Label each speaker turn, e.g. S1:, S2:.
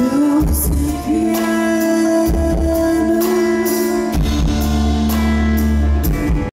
S1: will see. you.